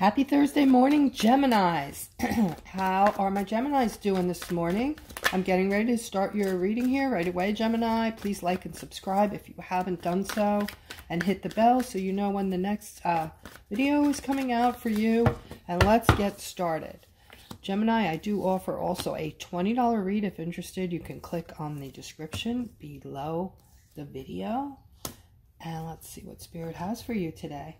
Happy Thursday morning, Geminis. How are my Geminis doing this morning? I'm getting ready to start your reading here right away, Gemini. Please like and subscribe if you haven't done so. And hit the bell so you know when the next uh, video is coming out for you. And let's get started. Gemini, I do offer also a $20 read. If interested, you can click on the description below the video. And let's see what Spirit has for you today.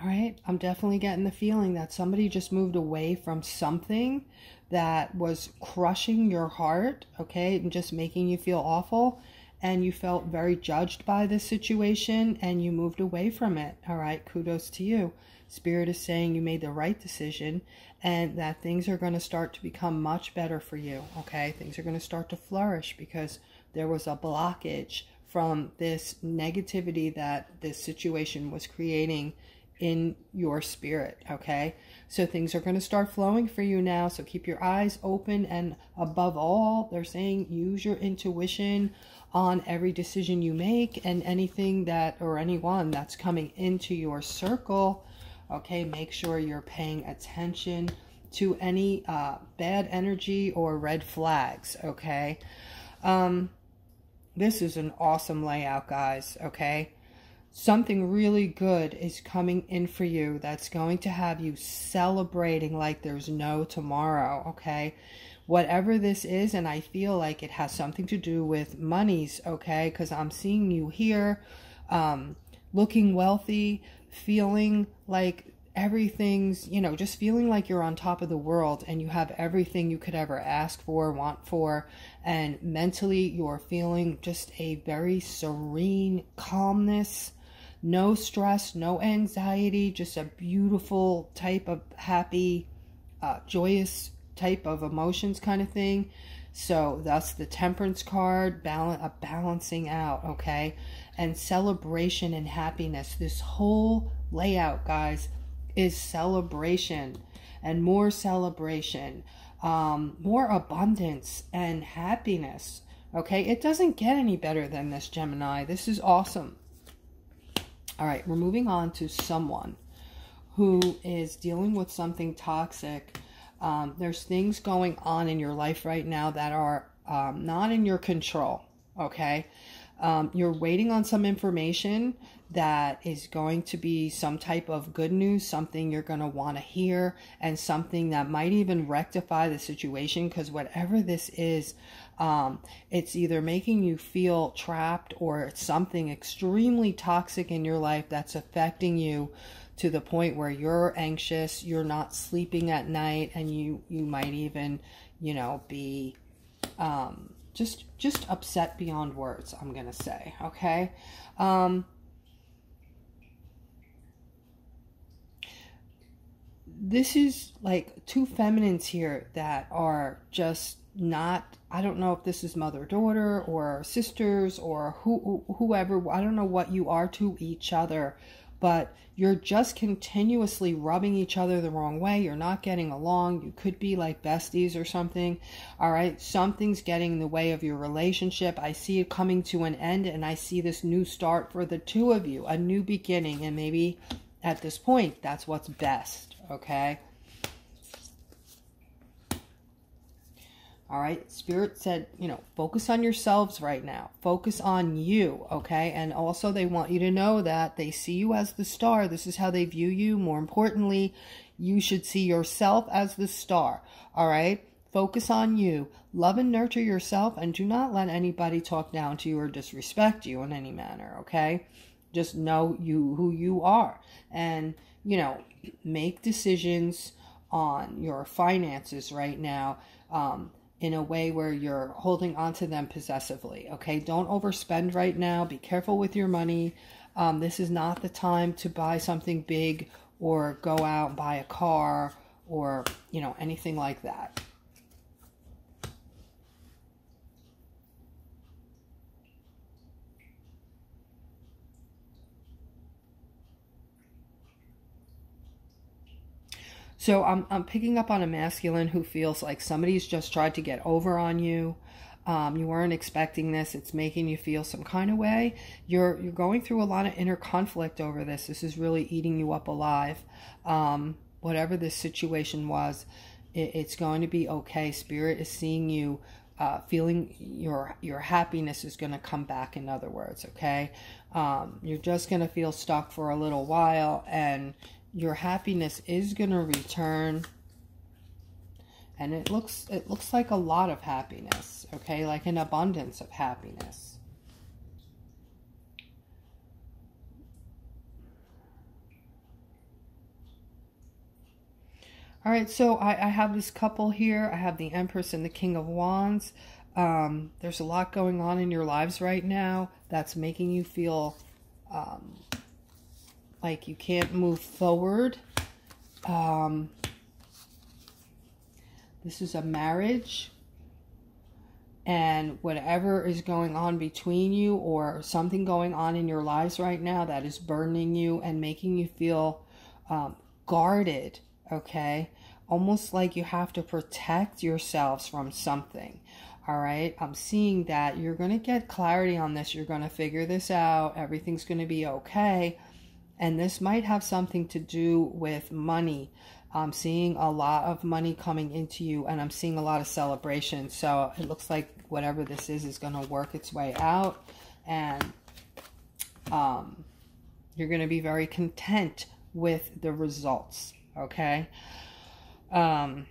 All right, I'm definitely getting the feeling that somebody just moved away from something that was crushing your heart, okay, and just making you feel awful. And you felt very judged by this situation and you moved away from it. All right, kudos to you. Spirit is saying you made the right decision and that things are going to start to become much better for you, okay? Things are going to start to flourish because there was a blockage from this negativity that this situation was creating in your spirit, okay? So things are going to start flowing for you now. So keep your eyes open and above all, they're saying use your intuition on every decision you make and anything that or anyone that's coming into your circle. Okay, make sure you're paying attention to any uh, bad energy or red flags, okay? Um, this is an awesome layout, guys, okay? Something really good is coming in for you that's going to have you celebrating like there's no tomorrow, okay? Whatever this is, and I feel like it has something to do with monies, okay? Because I'm seeing you here um, looking wealthy, feeling like everything's, you know, just feeling like you're on top of the world and you have everything you could ever ask for, want for, and mentally you're feeling just a very serene calmness no stress, no anxiety, just a beautiful type of happy, uh, joyous type of emotions kind of thing. So that's the temperance card, balance, a balancing out, okay? And celebration and happiness. This whole layout, guys, is celebration and more celebration, um, more abundance and happiness. Okay, it doesn't get any better than this, Gemini. This is awesome. All right, we're moving on to someone who is dealing with something toxic. Um, there's things going on in your life right now that are um, not in your control, okay? Um, you're waiting on some information that is going to be some type of good news, something you're going to want to hear, and something that might even rectify the situation. Because whatever this is, um, it's either making you feel trapped or it's something extremely toxic in your life that's affecting you to the point where you're anxious, you're not sleeping at night, and you you might even, you know, be um, just just upset beyond words. I'm gonna say, okay. Um, this is like two feminines here that are just not I don't know if this is mother daughter or sisters or who whoever I don't know what you are to each other but you're just continuously rubbing each other the wrong way. You're not getting along. You could be like besties or something. All right? Something's getting in the way of your relationship. I see it coming to an end and I see this new start for the two of you a new beginning and maybe at this point that's what's best okay All right. Spirit said, you know, focus on yourselves right now. Focus on you. Okay. And also, they want you to know that they see you as the star. This is how they view you. More importantly, you should see yourself as the star. All right. Focus on you. Love and nurture yourself and do not let anybody talk down to you or disrespect you in any manner. Okay. Just know you who you are and, you know, make decisions on your finances right now. Um, in a way where you're holding onto them possessively. Okay, don't overspend right now. Be careful with your money. Um, this is not the time to buy something big or go out and buy a car or you know anything like that. So I'm, I'm picking up on a masculine who feels like somebody's just tried to get over on you. Um, you weren't expecting this. It's making you feel some kind of way. You're you're going through a lot of inner conflict over this. This is really eating you up alive. Um, whatever this situation was, it, it's going to be okay. Spirit is seeing you. Uh, feeling your your happiness is going to come back. In other words, okay, um, you're just going to feel stuck for a little while, and your happiness is going to return. And it looks it looks like a lot of happiness okay? Like an abundance of happiness. All right so I, I have this couple here. I have the empress and the king of wands. Um, there's a lot going on in your lives right now that's making you feel um, like you can't move forward um, this is a marriage. And whatever is going on between you or something going on in your lives right now that is burdening you and making you feel um, guarded, okay? Almost like you have to protect yourselves from something. All right, I'm seeing that you're going to get clarity on this. You're going to figure this out. Everything's going to be okay. And this might have something to do with money. I'm seeing a lot of money coming into you and I'm seeing a lot of celebration. So it looks like whatever this is is going to work its way out and um, you're going to be very content with the results. Okay. Um,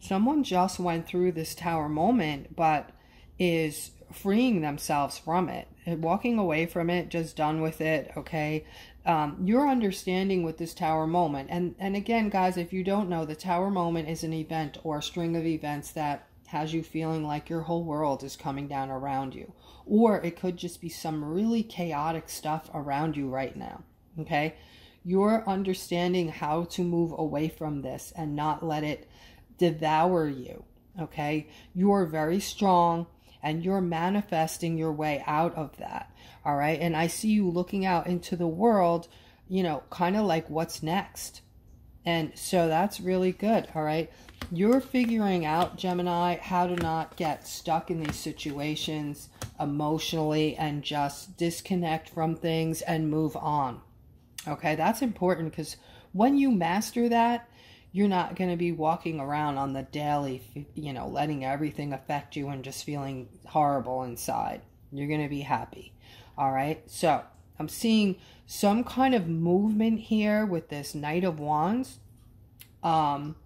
someone just went through this tower moment, but is freeing themselves from it, walking away from it, just done with it. Okay um, your understanding with this tower moment. And and again guys if you don't know the tower moment is an event or a string of events that has you feeling like your whole world is coming down around you. Or it could just be some really chaotic stuff around you right now okay? You're understanding how to move away from this and not let it devour you okay? You're very strong and you're manifesting your way out of that all right. And I see you looking out into the world, you know, kind of like what's next. And so that's really good. All right. You're figuring out, Gemini, how to not get stuck in these situations emotionally and just disconnect from things and move on. Okay. That's important because when you master that, you're not going to be walking around on the daily, you know, letting everything affect you and just feeling horrible inside. You're going to be happy. All right, so I'm seeing some kind of movement here with this Knight of Wands. Um,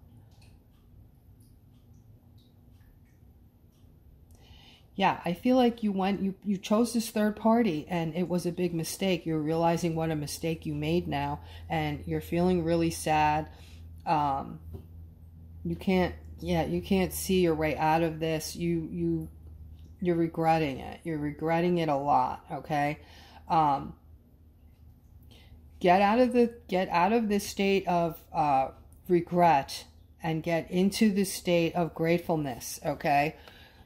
yeah, I feel like you went, you, you chose this third party and it was a big mistake. You're realizing what a mistake you made now and you're feeling really sad. Um, you can't, yeah, you can't see your way out of this. You, you you're regretting it. You're regretting it a lot, okay? Um, get out of the get out of this state of uh, regret and get into the state of gratefulness, okay?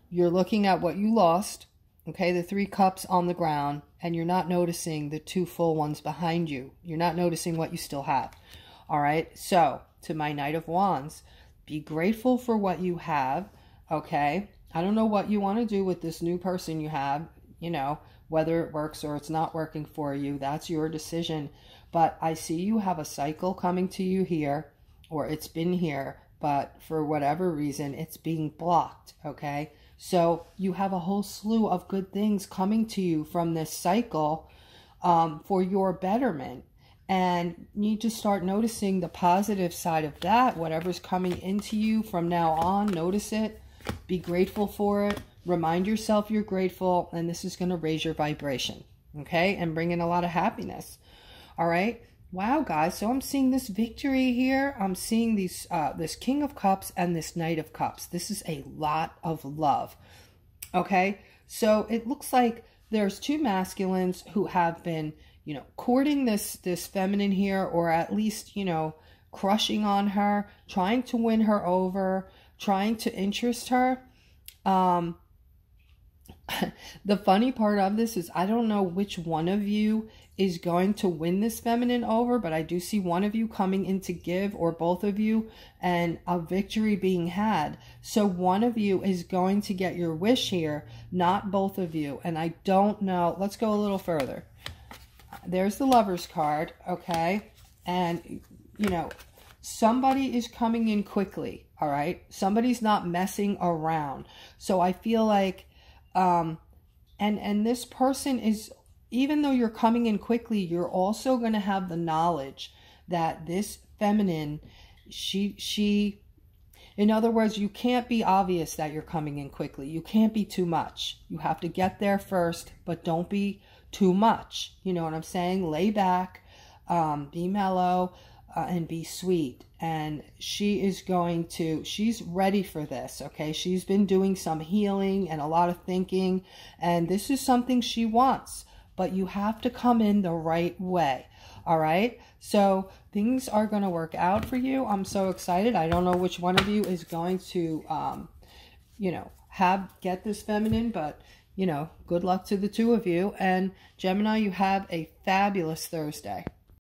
You're looking at what you lost, okay? The three cups on the ground, and you're not noticing the two full ones behind you. You're not noticing what you still have. All right? So, to my Knight of Wands, be grateful for what you have, okay? I don't know what you want to do with this new person you have, you know, whether it works or it's not working for you. That's your decision. But I see you have a cycle coming to you here, or it's been here, but for whatever reason, it's being blocked, okay? So you have a whole slew of good things coming to you from this cycle um, for your betterment. And need to start noticing the positive side of that. Whatever's coming into you from now on, notice it be grateful for it. Remind yourself you're grateful, and this is going to raise your vibration, okay? And bring in a lot of happiness. All right? Wow, guys. So I'm seeing this victory here. I'm seeing these uh, this King of Cups and this Knight of Cups. This is a lot of love. Okay? So it looks like there's two masculines who have been, you know, courting this this feminine here or at least, you know, crushing on her, trying to win her over, trying to interest her. Um, the funny part of this is I don't know which one of you is going to win this feminine over, but I do see one of you coming in to give or both of you and a victory being had. So one of you is going to get your wish here, not both of you. And I don't know. Let's go a little further. There's the lover's card, okay? And, you know, somebody is coming in quickly, all right? Somebody's not messing around. So I feel like um and and this person is even though you're coming in quickly, you're also going to have the knowledge that this feminine she she in other words, you can't be obvious that you're coming in quickly. You can't be too much. You have to get there first, but don't be too much. You know what I'm saying? Lay back, um, be mellow, uh, and be sweet. And she is going to, she's ready for this, okay? She's been doing some healing and a lot of thinking, and this is something she wants, but you have to come in the right way, all right? So things are going to work out for you. I'm so excited. I don't know which one of you is going to, um, you know, have get this feminine, but you know, good luck to the two of you. And Gemini, you have a fabulous Thursday.